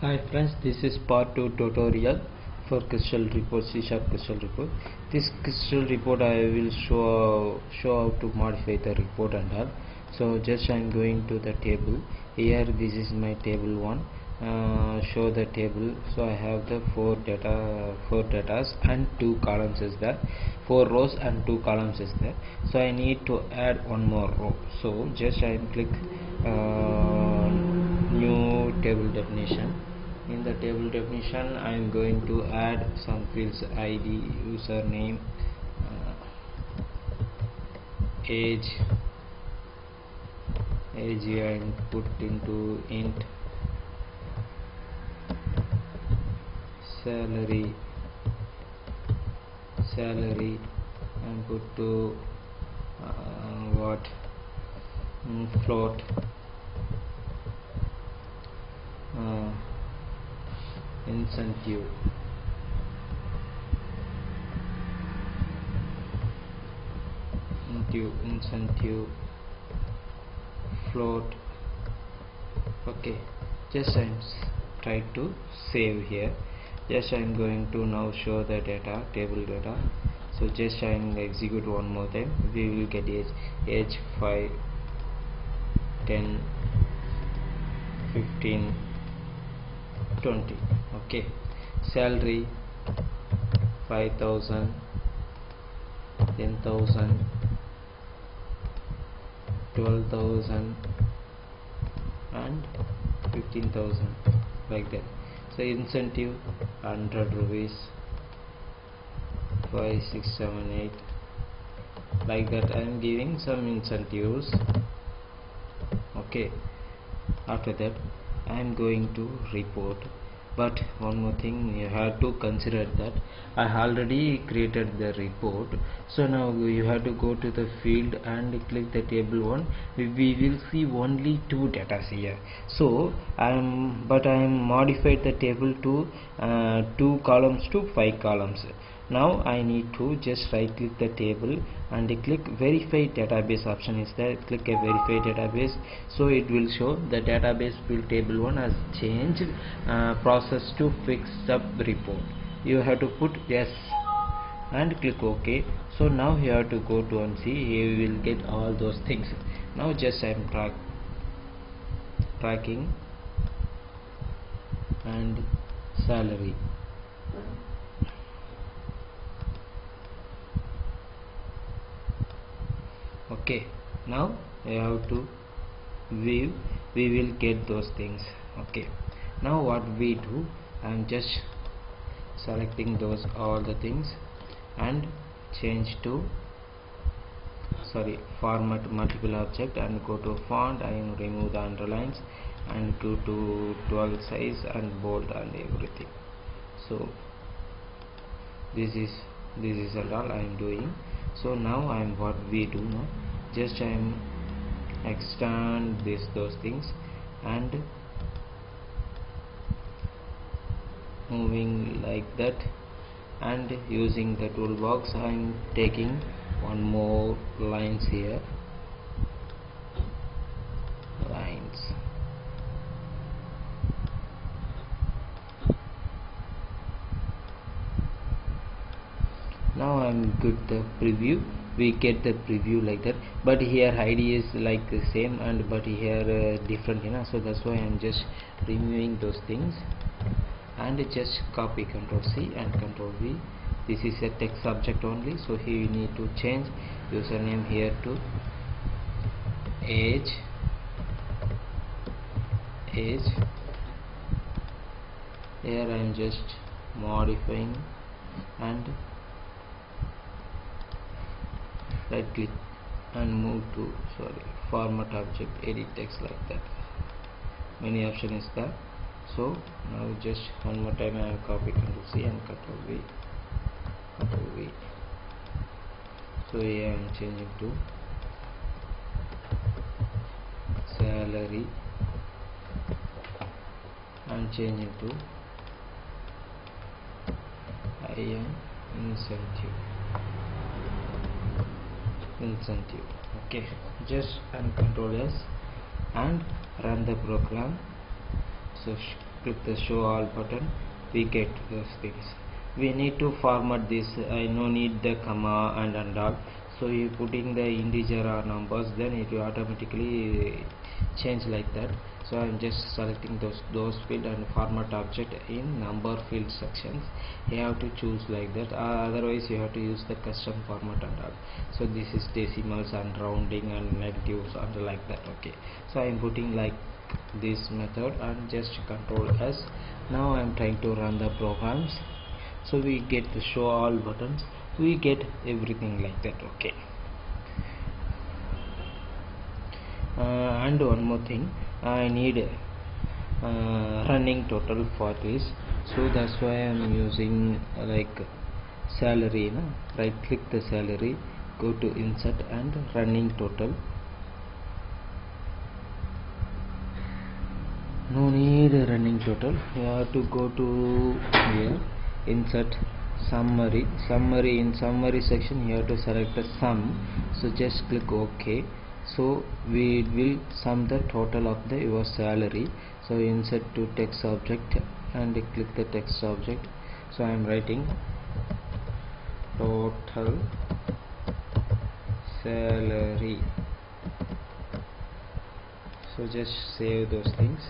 Hi friends, this is part 2 tutorial for crystal report, C sharp crystal report. This crystal report I will show show how to modify the report and all. So just I am going to the table. Here this is my table 1. Uh, show the table. So I have the four data, four datas and two columns is there. Four rows and two columns is there. So I need to add one more row. So just I am click. Uh, new table definition. In the table definition I am going to add some fields ID username uh, age age and put into int salary salary and put to uh, what? Mm, float uh, incentive. Incentive incentive. Float. Okay just I'm try to save here. Just I'm going to now show the data table data. So just I'm execute one more time. We will get age age 5 10 15 20 okay? Salary 5000 10000 12000 and 15000 like that. So incentive 100 rupees 5 6 7 8 like that. I am giving some incentives okay? After that I am going to report. But one more thing you have to consider that I already created the report. So now you have to go to the field and click the table one. We will see only two data here. So I am but I am modified the table to uh, two columns to five columns now I need to just right click the table and click verify database option. Is there click a verify database. So it will show the database field table 1 has changed uh, process to fix sub report. You have to put yes and click ok. So now you have to go to and see you will get all those things. Now just I am track tracking and salary okay now I have to view we will get those things. Okay now what we do I'm just selecting those all the things and change to sorry format multiple object and go to font and remove the underlines and go to 12 size and bold and everything. So this is this is all I am doing. So now I am what we do now just I am extend this those things and moving like that and using the toolbox I am taking one more lines here. Lines. Now I'm good the preview we get the preview like that. But here ID is like the same and but here uh, different you know. So that's why I'm just removing those things. And just copy control C and control V. This is a text object only so here you need to change username here to age age. Here I am just modifying and right click and move to sorry format object edit text like that. Many option is there. So now just one more time I have copy control C and control V. Control V. So here I am changing to salary. And changing to I am incentive incentive. Okay just and control s and run the program. So click the show all button we get those things. We need to format this I no need the comma and and all so you putting the integer or numbers then it will automatically change like that. So I'm just selecting those those field and format object in number field sections. You have to choose like that. Uh, otherwise you have to use the custom format and all. So this is decimals and rounding and negatives and like that okay. So I'm putting like this method and just control s. Now I'm trying to run the programs. So we get the show all buttons we get everything like that okay. Uh, and one more thing I need uh, running total for this. So that's why I'm using like salary no? right click the salary go to insert and running total. No need running total. You have to go to here insert summary summary in summary section you have to select a sum. So just click ok. So we will sum the total of the your salary. So insert to text object and click the text object. So I am writing total salary. So just save those things.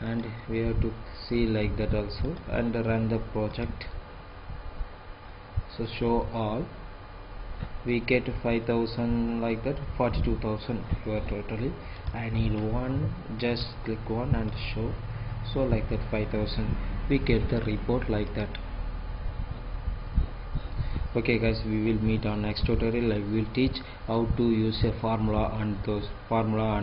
And we have to see like that also and run the project so show all. We get 5000 like that 42000 you totally. I need one just click one and show. So like that 5000 we get the report like that. Okay guys we will meet on next tutorial. I will teach how to use a formula and those formula and